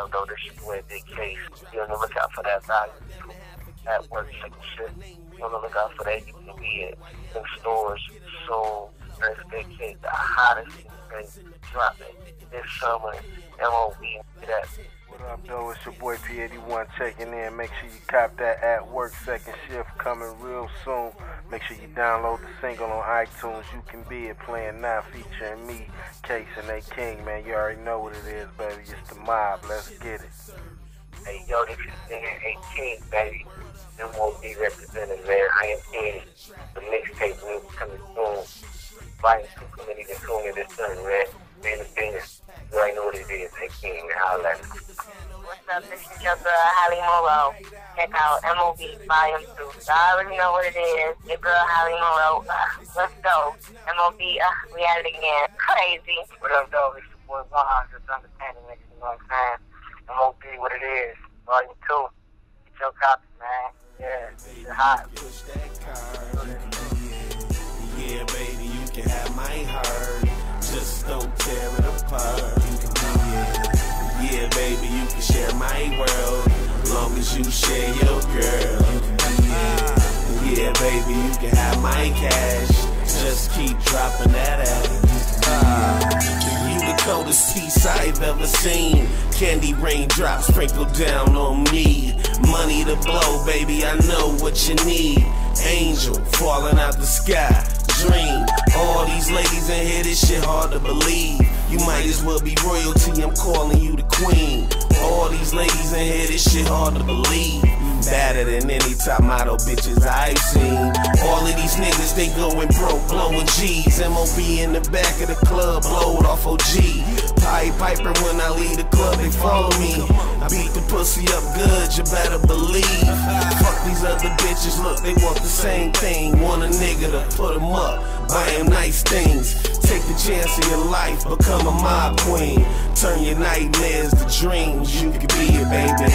Up, though? This your boy Big Kase. Be on the lookout for that value at work second shift. Be on the lookout for that. You can be at them stores. So, that's Big Kase, the hottest thing dropping this summer. MOB, that. What up, though? It's your boy P81 checking in. Make sure you cop that at work second shift coming real soon. Make sure you download the single on iTunes. You can be it playing now, featuring me, Kase and Aking, man. You already know what it is, baby. It's the mob. Let's get it. Hey, yo, this is nigga 18, baby. Them won't be represented, man. I am in the mixtape will be coming soon. Fighting some committee this soon in this turn, man. Man, the business. You already know what it is. 18, man. I'll let What's up? This is your girl, Holly Morrow. Check out MOB Volume 2. So I already know what it is. Your girl, Holly Morrow. Uh, let's go. MOB, uh, we at it again. Crazy. What up, though? It's your boy Vaughn. Just understanding it. You know what I'm saying? MOB, what it is. Volume 2. Get your copy, man. Yeah, it's hot. Push that card. Yeah, baby, you can have my heart. Just don't tear it apart. You can be it. Yeah, baby, you can share my world. Long as you share your girl. You can be it. Yeah, baby, you can have my cash. Just keep dropping that ass. Ah, you the coldest piece I've ever seen. Candy raindrops sprinkled down on me. Money to blow, baby, I know what you need. Angel falling out the sky. Dream. All these ladies in here, this shit hard to believe. You might as well be royalty, I'm calling you the queen. All these ladies in here, this shit hard to believe. Better than any top model bitches I've seen. All of these niggas, they going broke, blowing G's. MOB in the back of the club, blowed off OG. Pipe Piper when I leave the club, they follow me. Beat the pussy up good, you better believe. Fuck these other bitches, look, they want the same thing. Want a nigga to put them up, buy them nice things. Take the chance of your life, become a mob queen. Turn your nightmares to dreams, you can be it, baby.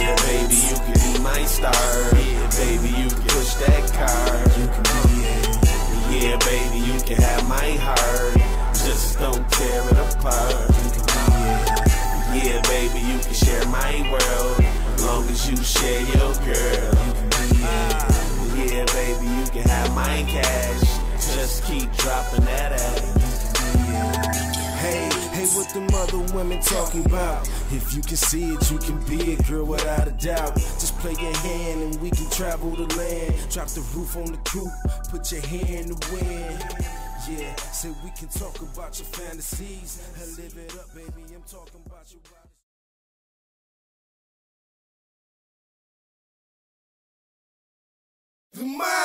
Yeah, baby, you can be my star. Yeah, baby, you can push that you share your girl. You. Yeah, baby, you can have my cash. Just keep dropping that ass. Hey, hey, what the mother women talking about? If you can see it, you can be it, girl, without a doubt. Just play your hand and we can travel the land. Drop the roof on the coupe, put your hand in the wind. Yeah, say we can talk about your fantasies and live it up, baby. I'm talking about your. The mind.